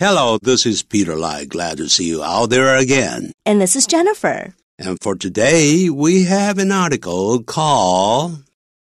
Hello, this is Peter Lai. Glad to see you out there again. And this is Jennifer. And for today, we have an article called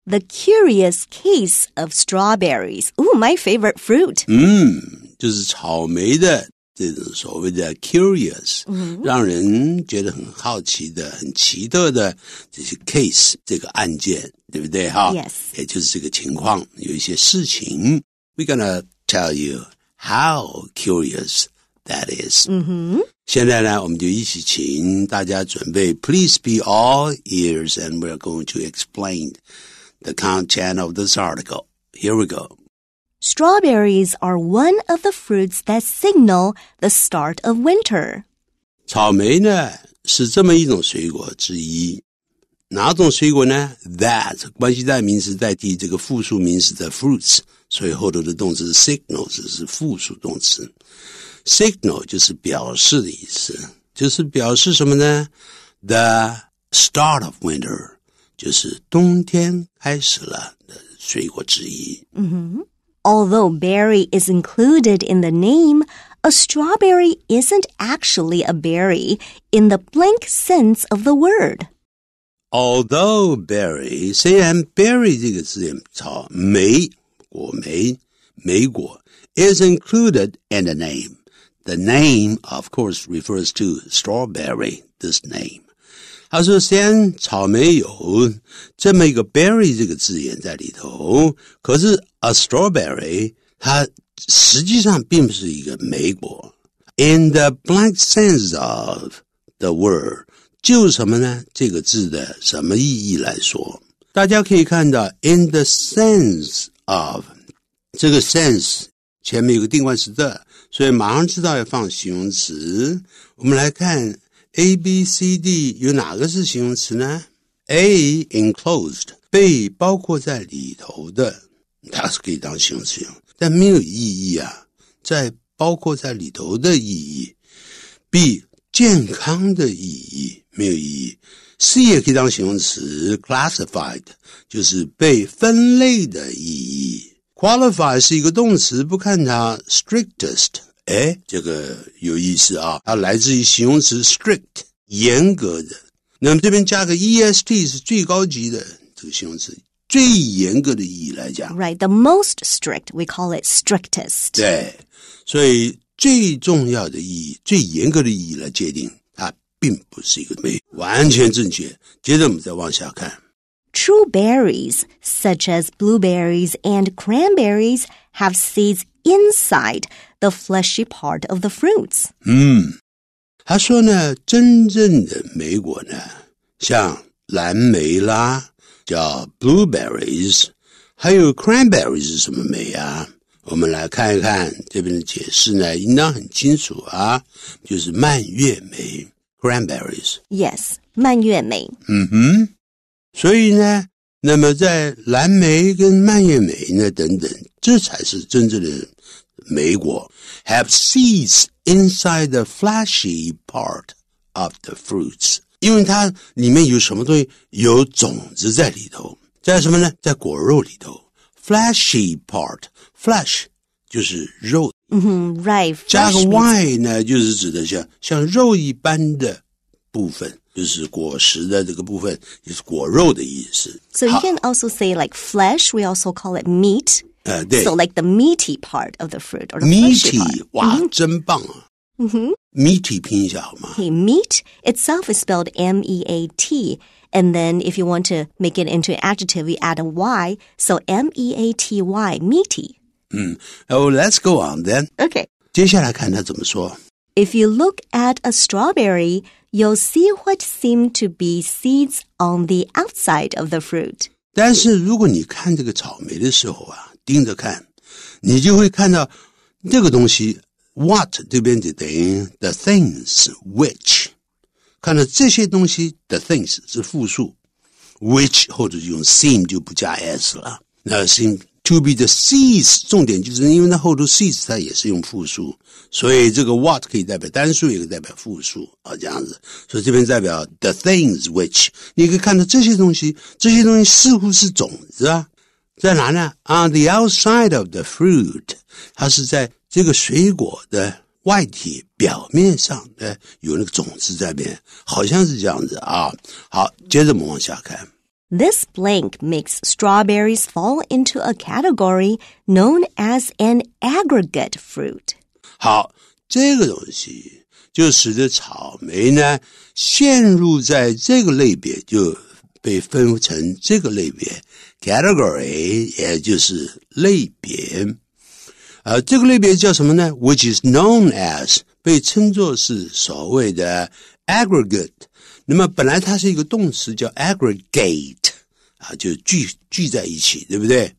The Curious Case of Strawberries. Ooh, my favorite fruit. 嗯，就是草莓的这种所谓的 curious，、让人觉得很好奇的、很奇特的这些 case 这个案件，对不对哈 Yes 也就是这个情况，有一些事情，we're gonna tell you how curious that is。嗯哼。现在呢，我们就一起请大家准备，Please be all ears, and we're going to explain the content of this article. Here we go. Strawberries are one of the fruits that signal the start of winter. 草莓呢是这么一种水果之一， 哪种水果呢？That 关系代名词代替这个复数名词的 fruits，所以后头的动词 signals 是复数动词。Signal 就是表示的意思，就是表示什么呢？The start of winter 就是冬天开始了的水果之一。 Although berry is included in the name, a strawberry isn't actually a berry in the blank sense of the word. Although berry，虽然 berry 这个字眼草莓果莓莓果 is included in the name. The name, of course, refers to strawberry. This name. 他说，虽然草莓有这么一个 berry 这个字眼在里头，可是 a strawberry 它实际上并不是一个莓果。In the blank sense of the word， 就什么呢？这个字的什么意义来说？大家可以看到，in the sense of 这个 sense 前面有个定冠词的，所以马上知道要放形容词。我们来看 A、B、C、D 有哪个是形容词呢？A enclosed 被包括在里头的，它是可以当形容词用，但没有意义啊，在包括在里头的意义。B 健康的意义没有意义。C 也可以当形容词，classified 就是被分类的意义。qualify 是一个动词，不看它 strictest，哎，这个有意思啊，它来自于形容词 strict，严格的。那么这边加个 est 是最高级的这个形容词，最严格的意义来讲。Right, the most strict, we call it strictest. 对，所以最重要的意义、最严格的意义来界定，它并不是一个没完全正确。接着我们再往下看，True berries, such as blueberries and cranberries, have seeds inside the fleshy part of the fruits. 嗯他说呢，真正的莓果呢，像蓝莓啦，叫 blueberries，还有 cranberries 是什么莓啊？我们来看一看这边的解释呢，应当很清楚啊，就是蔓越莓 cranberries。Yes, 蔓越莓.嗯哼，所以呢，那么在蓝莓跟蔓越莓呢等等，这才是真正的莓果，have seeds inside the fleshy part of the fruits，因为它里面有什么东西，有种子在里头，在什么呢？在果肉里头 ，fleshy part，flesh 就是肉， Mhm, right. 加个 Flesh means- y 呢，就是指的像像肉一般的部分，就是果实的这个部分，就是果肉的意思。 So you 好 can also say like flesh, we also call it meat. 呃，对 So like the meaty part of the fruit or the fleshy part. ，meaty，哇，真棒啊！嗯哼，meaty 拼一下好吗？ Okay, meat itself is spelled M-E-A-T. And then if you want to make it into an adjective, you add a Y. So M-E-A-T-Y, meaty. 哦，Let's go on then。 Okay. 接下来看他怎么说。 If you look at a strawberry, you'll see what seem to be seeds on the outside of the fruit. 但是如果你看这个草莓的时候啊，盯着看，你就会看到这个东西，what 这边就等于 the things which， 看到这些东西，the things 是复数，which 后头就用 seem 就不加 s 了。那 seem to be the seeds，重点就是因为它后头 seeds 它也是用复数，所以这个 what 可以代表单数，也可以代表复数啊，这样子。所以这边代表 the things which，你可以看到这些东西，这些东西似乎是种子啊，在哪呢？On the outside of the fruit，它是在这个水果的外体表面上的有那个种子在边，好像是这样子啊。好，接着我们往下看。This blank makes strawberries fall into a category known as an aggregate fruit. 好，这个东西就使得草莓呢陷入在这个类别，就被分成这个类别 category，也就是类别。呃，这个类别叫什么呢？Which is known as 被称作是所谓的 aggregate。那么本来它是一个动词，叫 aggregate 啊，就聚聚在一起，对不对？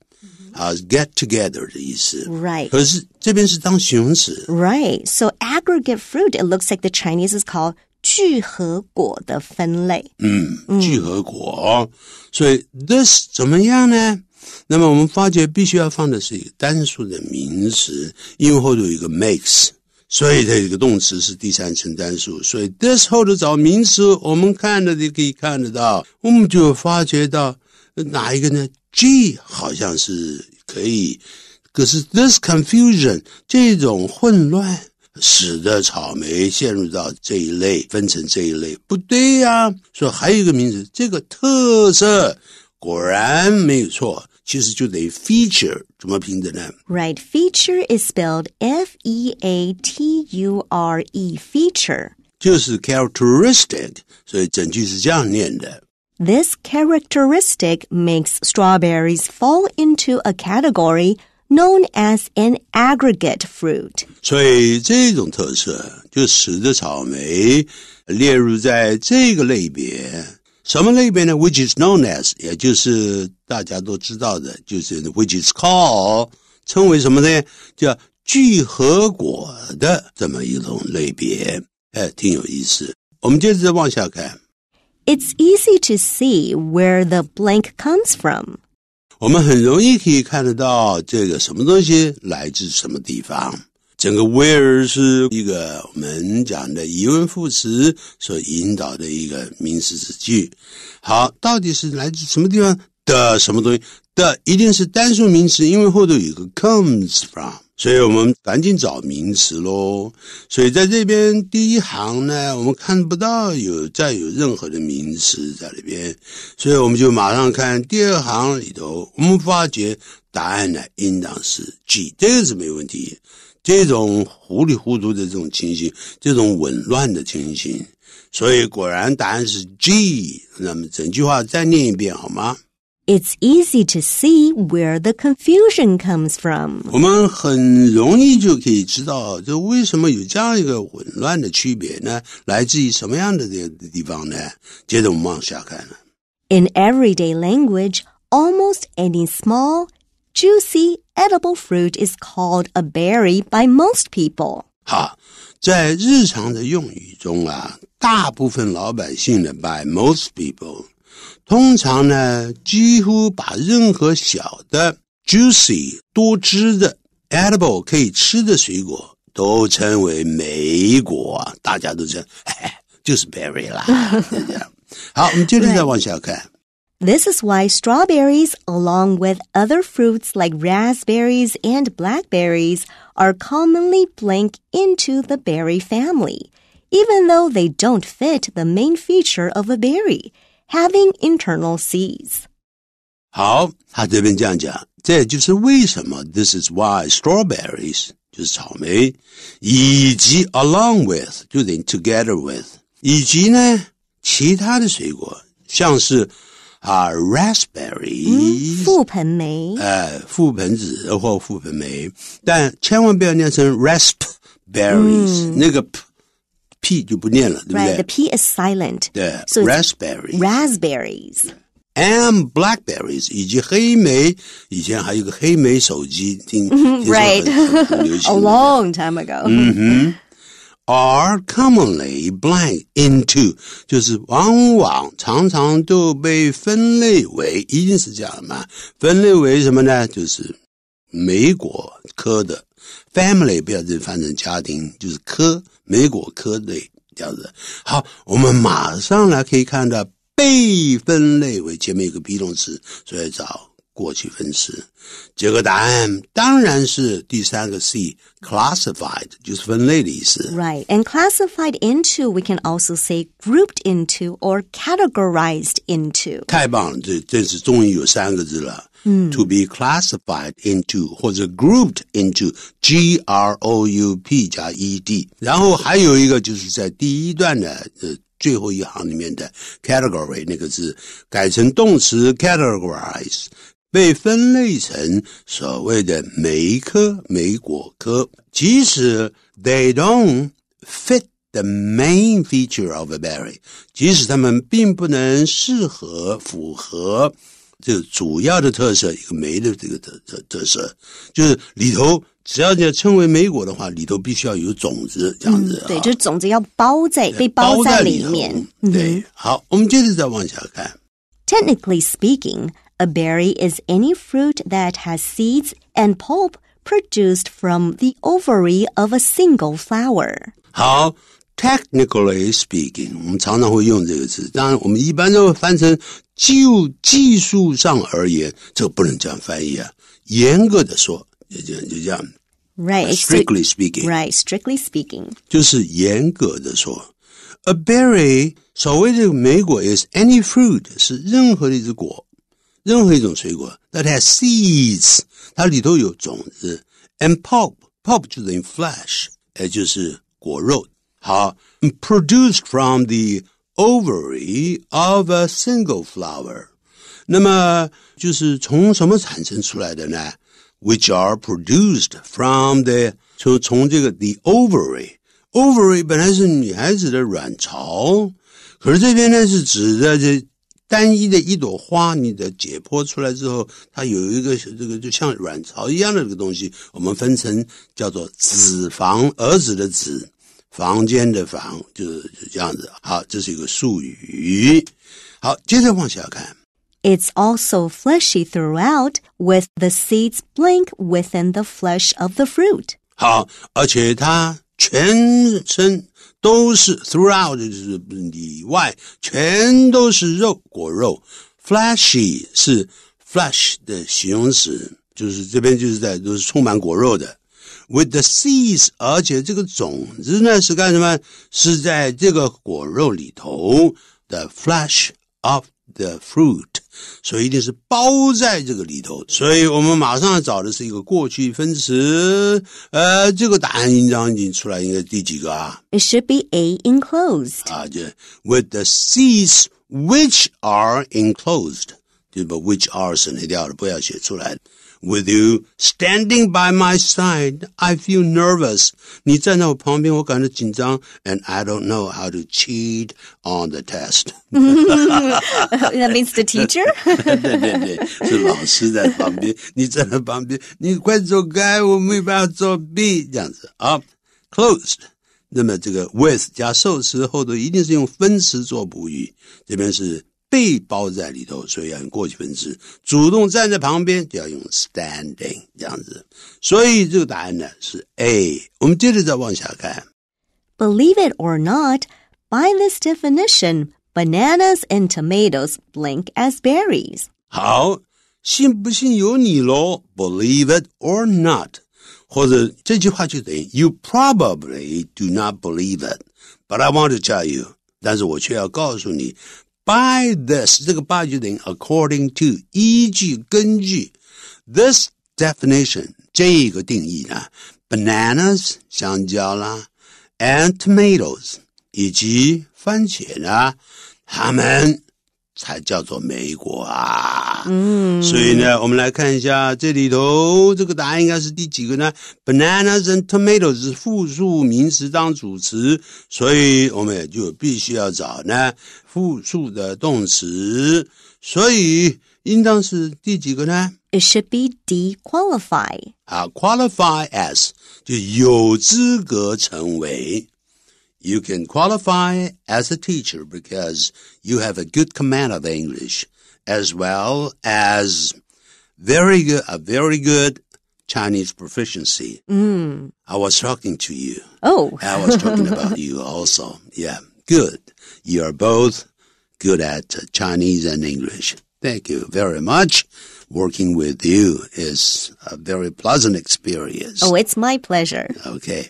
啊，get together 的意思。 Right. 可是这边是当形容词， Right. So aggregate fruit, it looks like the Chinese is called 聚合果的分类。嗯，聚合果。所以 this 怎么样呢？ 那么我们发觉必须要放的是一个单数的名词，因为后头有一个 makes，所以它有一个动词是第三层单数，所以 this 后头找名词，我们看的就可以看得到，我们就发觉到哪一个呢？G 好像是可以，可是 this confusion 这种混乱。使得草莓陷入到这一类，分成这一类，不对呀、所以还有一个名词，这个特色果然没有错，其实就等于 feature，怎么拼的呢？ Right. Feature is spelled F E A T U R E, feature. 就是 characteristic，所以整句是这样念的。 This characteristic makes strawberries fall into a category known as an aggregate fruit. 所以这种特色就使得草莓列入在这个类别。什么类别呢？Which is known as，也就是 大家都知道的，就是 which is called，称为什么呢？叫聚合果的这么一种类别。哎，挺有意思。我们接着往下看，It's easy to see where the blank comes from. 我们很容易可以看得到这个什么东西来自什么地方。整个 where 是一个我们讲的疑问副词所引导的一个名词子句。好，到底是来自什么地方的什么东西的，一定是单数名词，因为后头有个 comes from，所以我们赶紧找名词喽。所以在这边第一行呢，我们看不到有再有任何的名词在里边，所以我们就马上看第二行里头，我们发觉答案呢应当是 G，这个是没问题。这种糊里糊涂的这种情形，这种紊乱的情形，所以果然答案是 G。那么整句话再念一遍好吗？It's easy to see where the confusion comes from. 我们很容易就可以知道，这为什么有这样一个混乱的区别呢？来自于什么样的这个地方呢？接着我们往下看了。 In everyday language, almost any small, juicy, edible fruit is called a berry by most people. 好，在日常的用语中啊，大部分老百姓呢，by most people， 通常呢，几乎把任何小的 juicy 多汁的 edible 可以吃的水果都称为莓果啊，大家都称，哎，就是 berry 啦，就这样。好，我们接着再往下看。 This is why strawberries, along with other fruits like raspberries and blackberries, are commonly blank into the berry family, even though they don't fit the main feature of a berry, having internal seeds. 好，他这边这样讲，这就是为什么 This is why strawberries 就是草莓，以及 along with 就等于 together with，以及呢其他的水果，像是啊 raspberry，、覆盆梅呃覆盆子或覆盆莓，但千万不要念成 raspberries，、那个 p p 就不念了，对不对 the P is silent. 对 So raspberry。raspberries. and blackberries 以及黑莓，以前还有个黑莓手机，听听说很 right. 很流 A 行的。long time ago. are commonly blank into，就是往往常常都被分类为，一定是这样的嘛？分类为什么呢？就是莓果科的 family，不要再翻成家庭，就是科美国科类这样子。好，我们马上来可以看到被分类为前面一个 be 动词，所以找过去分词。这个答案当然是第三个 C，classified 就是分类的意思。 Right. And classified into, we can also say grouped into or categorized into. 太棒了，这这次终于有三个字了。嗯，to be classified into 或者 grouped into G R O U P 加 E D，然后还有一个就是在第一段的呃最后一行里面的 category 那个字改成动词 categorize， 被分类成所谓的莓科、莓果科，即使 they don't fit the main feature of a berry，即使它们并不能适合符合这个主要的特色，一个莓的这个特特特色，就是里头只要要称为莓果的话，里头必须要有种子这样子、啊。对，就是种子要包在被包在里头面。对，好，我们接着再往下看。Technically speaking, a berry is any fruit that has seeds and pulp produced from the ovary of a single flower. 好，technically speaking，我们常常会用这个词，当然我们一般都会翻成就技术上而言，这个不能这样翻译啊。严格的说，就这样就这样 Right. so- ，strictly speaking， right. Strictly speaking. 就是严格的说，a berry 所谓的莓果 is any fruit 是任何的一只果， 任何一种水果 that has seeds，它里头有种子，and pulp pulp 就等于 flesh，也就是果肉。好，produced from the ovary of a single flower，那么就是从什么产生出来的呢？Which are produced from the 从从这个 the ovary。ovary 本来是女孩子的卵巢，可是这边呢是指的这 单一的一朵花，你的解剖出来之后，它有一个这个就像卵巢一样的这个东西，我们分成叫做子房，儿子的子，房间的房，就是就这样子。好，这是一个术语。好，接着往下看。It's also fleshy throughout, with the seeds blank within the flesh of the fruit. 好，而且它全身都是 throughout，就是里外全都是肉果肉。Fleshy 是 flesh 的形容词，就是这边就是在都是充满果肉的。With the seeds，而且这个种子呢是干什么？是在这个果肉里头的 flesh of the fruit，所以一定是包在这个里头。所以我们马上找的是一个过去分词。呃，这个答案应当已经出来，应该第几个啊？It should be A enclosed. 啊，就 with the seeds which are enclosed，就把 which are 省略掉了，不要写出来。With you standing by my side, I feel nervous. 你站在我旁边，我感到紧张，and I don't know how to cheat on the test. that means the teacher? 对对对，是老师在旁边，你站在旁边，你快走开，我没办法作弊，这样子啊。Closed，那么这个 with 加受词后头一定是用分词做补语，这边是 被包在里头，所以要用过去分词。主动站在旁边就要用 standing 这样子，所以这个答案呢是 A。我们接着再往下看。 Believe it or not, by this definition, bananas and tomatoes blink as berries. 好，信不信由你喽，believe it or not，或者这句话就等于 You probably do not believe it, but I want to tell you，但是我却要告诉你 ，by this 这个 by 就等于 according to 依据根据 this definition 这个定义呢，bananas 香蕉啦，and tomatoes 以及番茄呢，它们 才叫做美国啊。嗯，所以呢，我们来看一下这里头这个答案应该是第几个呢？Bananas and tomatoes 是复数名词当主词，所以我们也就必须要找呢复数的动词，所以应当是第几个呢？It should be D qualify. 啊，qualify as 就有资格成为。You can qualify as a teacher because you have a good command of English, as well as very good, a very good Chinese proficiency. Mm. I was talking to you. Oh, I was talking about you also. Yeah, good. You are both good at Chinese and English. Thank you very much. working with you is a very pleasant experience. Oh, it's my pleasure. OK，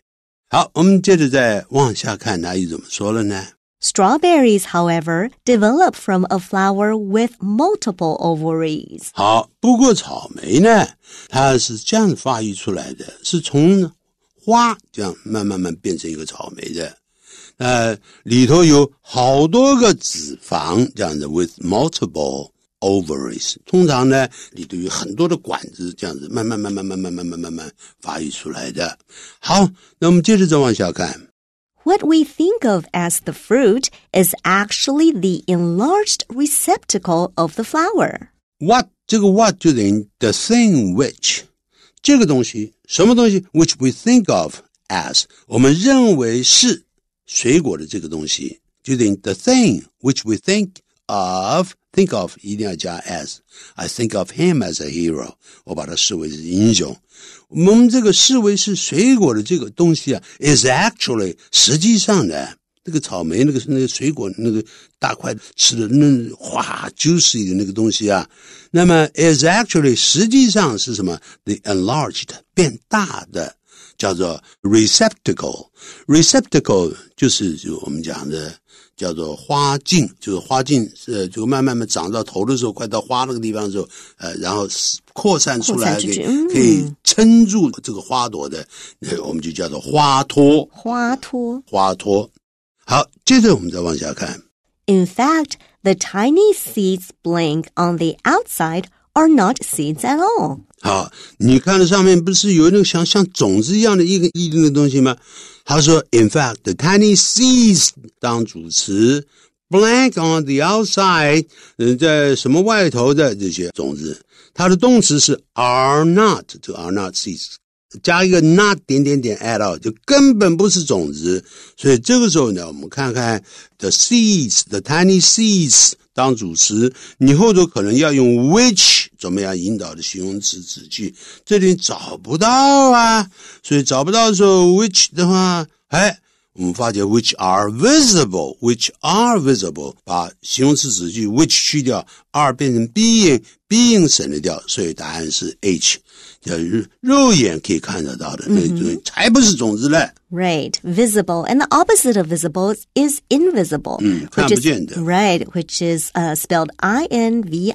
好，我们接着再往下看，哪里怎么说了呢？ Strawberries, however, develop from a flower with multiple ovaries. 好，不过草莓呢，它是这样发育出来的，是从花这样慢慢慢变成一个草莓的。呃，里头有好多个脂肪，这样子，with multiple ovaries。通常呢，里头有很多的管子，这样子慢慢慢慢慢慢慢慢慢慢发育出来的。好，那我们接着再往下看。 What we think of as the fruit is actually the enlarged receptacle of the flower. What 这个 what 就等于 the thing which 这个东西什么东西 which we think of as 我们认为是水果的这个东西，就等于 the thing which we think of think of 一定要加 as。I think of him as a hero，我把它视为是英雄。我们这个视为是水果的这个东西啊，is actually 实际上呢。那个草莓，那个那个水果，那个大块吃的那哗 juicy 的那个东西啊，那么 is actually 实际上是什么？the enlarged 变大的， 叫做 receptacle。receptacle 就是就我们讲的叫做花茎，就是花茎是就慢慢慢长到头的时候，快到花那个地方的时候，呃，然后扩散出来，可以撑住这个花朵的，那，我们就叫做花托。花托。花托。好，接着我们再往下看。In fact, the tiny seeds blink on the outside are not seeds at all. 好，你看到上面不是有那个像像种子一样的一个一定的东西吗？他说，In fact, the tiny seeds 当主词，blank on the outside，嗯，在什么外头的这些种子，它的动词是 are not，这个 are not seeds。 加一个 not 点点点 at all，就根本不是种子。所以这个时候呢，我们看看 the seeds，the tiny seeds 当主词，你后头可能要用 which 怎么样引导的形容词子句，这里找不到啊。所以找不到的时候，which 的话，哎。我们发觉 which are visible，which are visible，把形容词子句 which 去掉，are 变成 being，being 省略掉，所以答案是 H，叫肉眼可以看得到的那东西，才不是种子嘞。 Right, visible. And the opposite of visible is, is invisible. Mm, which is, 看不见的。 right, which is uh, spelled I-N-V-I-S-I-B-L-E,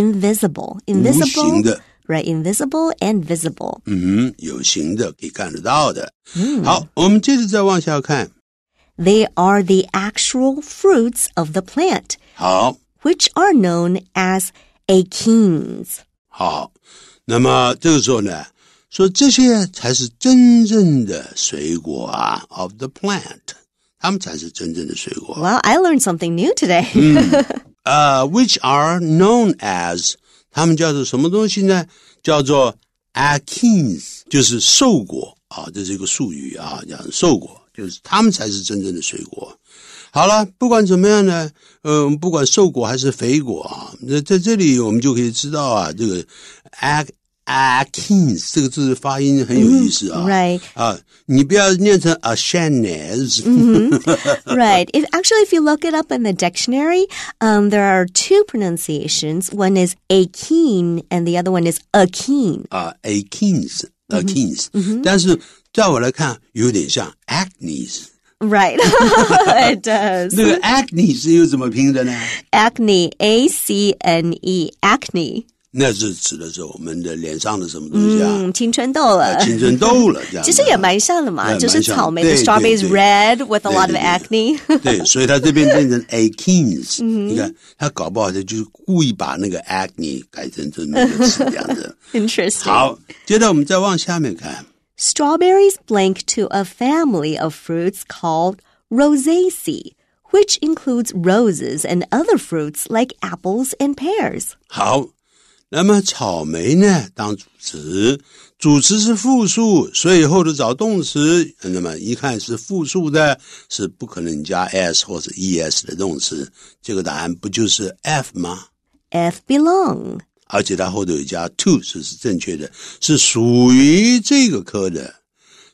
invisible. 无 Invisible. 形的， Right, invisible and visible. 嗯，有形的可以看得到的。好，我们接着再往下看。 They are the actual fruits of the plant, 好， which are known as achenes. 好，那么这个时候呢，说这些才是真正的水果啊，of the plant，它们才是真正的水果。 Well, I learned something new today. 呃、w h i c h are known as， 他们叫做什么东西呢？叫做 akins，就是瘦果啊，这是一个术语啊，讲瘦果，就是他们才是真正的水果。好了，不管怎么样呢，呃，不管瘦果还是肥果啊，那在这里我们就可以知道啊，这个 a Achenes 这个字发音很有意思啊。Right. 啊，你不要念成 Ashanes. Right. If actually, if you look it up in the dictionary, um, there are two pronunciations. One is Akin, and the other one is Akin. 啊，Akins, Akins. 但是在我来看，有点像 acnes。Right. it does. 那个 acnes 又怎么拼的呢？Acne, A C N E, acne. 那是指的是我们的脸上的什么东西啊？嗯，青春痘了。啊青春痘了，这样子啊。其实也蛮像的嘛，对就是草莓的蛮像 strawberry is 对对对 red with a lot of 对对对 acne. 对，所以他这边变成 achenes，、你看他搞不好他就是故意把那个 acne 改成这么一个词这样子。 Interesting. 好，接着我们再往下面看。 Strawberries belong to a family of fruits called Rosaceae, which includes roses and other fruits like apples and pears. 好， 那么草莓呢当主词，主词是复数，所以后头找动词，那么一看是复数的，是不可能加 s 或者 es 的动词，这个答案不就是 f 吗？F belong. 而且它后头有加 to，是是正确的，是属于这个科的。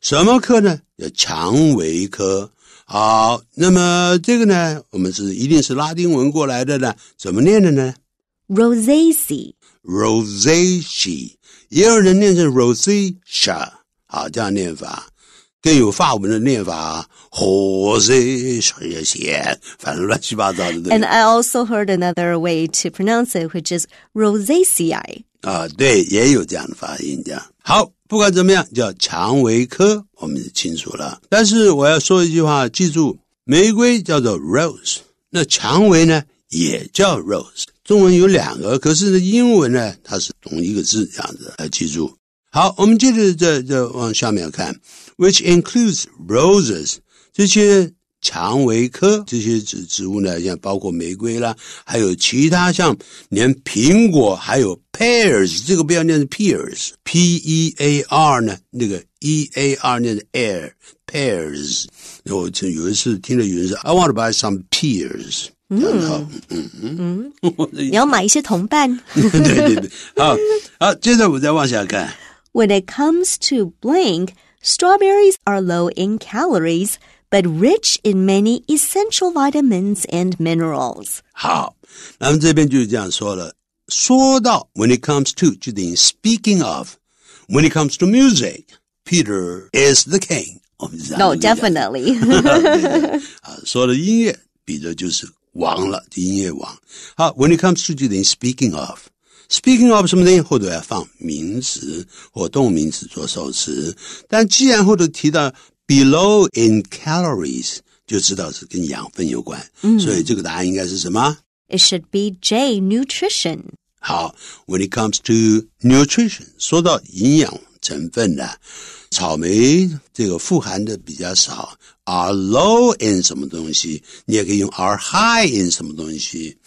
什么科呢？叫蔷薇科。好，那么这个呢，我们是一定是拉丁文过来的呢，怎么念的呢？Rosaceae. rosacea，也有人念成 rosacea，好，这样念法。更有法文的念法，火水水线，反正乱七八糟的。对 And I also heard another way to pronounce it, which is rosaceae. 啊，对，也有这样的发音。这样好，不管怎么样，叫蔷薇科，我们就清楚了。但是我要说一句话，记住，玫瑰叫做 rose，那蔷薇呢也叫 rose。中文有两个，可是呢，英文呢它是同一个字，这样子来记住。好，我们接着再再往下面看，which includes roses 这些蔷薇科这些植植物呢，像包括玫瑰啦，还有其他像连苹果，还有 pears 这个不要念成 pears，p e a r 呢，那个 e a r 念成 air pears。我就有一次听了有人说，I want to buy some pears。嗯嗯嗯，你要买一些同伴。对对对，好好，接着我再往下看。 When it comes to blank, strawberries are low in calories, but rich in many essential vitamins and minerals. 好，那么这边就是这样说了。说到 when it comes to 就等于 speaking of when it comes to music, Peter is the king。我们这样 No, 讲 definitely. 对对对啊，说了音乐，彼得就是 王了，音乐王。好，when it comes to 就等于 speaking of。Speaking of 什么东西后头要放名词或动名词做受词，但既然后头提到 below in calories，就知道是跟养分有关，所以这个答案应该是什么？ it should be J, nutrition. 好，when it comes to nutrition，说到营养成分呢， 草莓这个富含的比较少，are low in 什么东西，你也可以用 are high in 什么东西。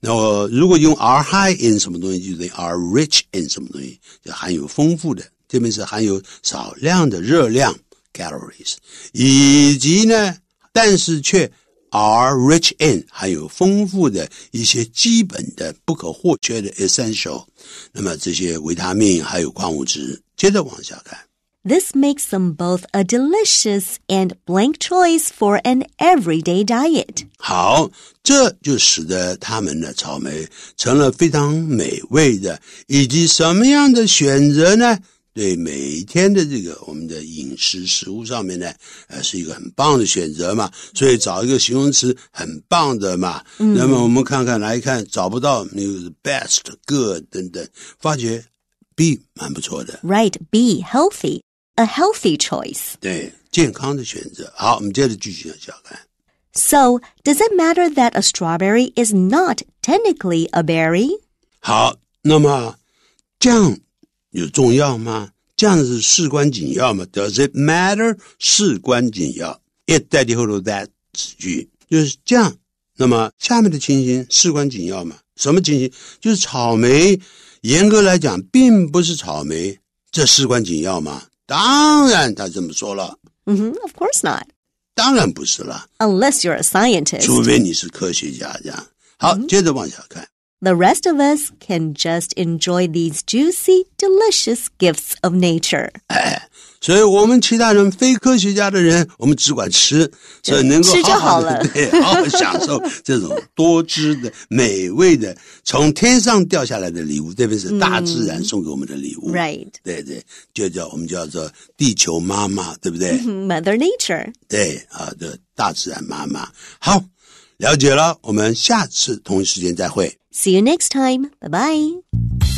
那我如果用 are high in 什么东西，就等于 are rich in 什么东西，就含有丰富的，这边是含有少量的热量 calories，以及呢，但是却 are rich in 含有丰富的一些基本的不可或缺的 essential，那么这些维他命还有矿物质。接着往下看。This makes them both a delicious and blank choice for an everyday diet. 好，这就使得他们的草莓成了非常美味的，以及什么样的选择呢？对每一天的这个我们的饮食食物上面呢，呃，是一个很棒的选择嘛。所以找一个形容词很棒的嘛。那么我们看看来看，找不到那个 best、good 等等，发觉 B 蛮不错的， Right, B, healthy. A healthy choice. 对健康的选择。好，我们接着继续往下看。 So, does it matter that a strawberry is not technically a berry? 好，那么这样有重要吗？这样是事关紧要吗？Does it matter？事关紧要，it 代替后头 that 子句就是这样。那么下面的情形事关紧要吗？什么情形？就是草莓，严格来讲并不是草莓，这事关紧要吗？ 当然，他这么说了，hmm of course not. 当然不是了，Unless you're a scientist. 除非你是科学家这样。好，接着往下看。The rest of us can just enjoy these juicy, delicious gifts of nature. 所以我们其他人非科学家的人，我们只管吃，所以能够吃就好好的好了对，好好享受这种多汁的、美味的从天上掉下来的礼物，特别是大自然送给我们的礼物。 Right. 对对，就叫我们叫做地球妈妈，对不对？ Mother Nature. 对啊，的大自然妈妈。好， 了解了，我们下次同一时间再会。See you next time. Bye bye.